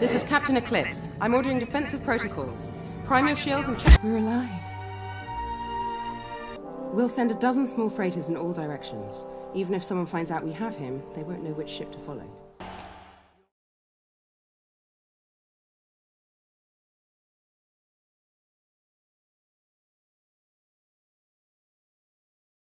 This is Captain Eclipse. I'm ordering defensive protocols. Prime your shields and check. We're alive. We'll send a dozen small freighters in all directions. Even if someone finds out we have him, they won't know which ship to follow.